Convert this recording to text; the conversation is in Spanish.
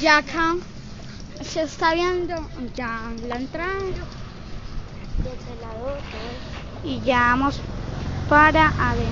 Ya acá se está viendo ya la entrada. Y ya vamos para adentro.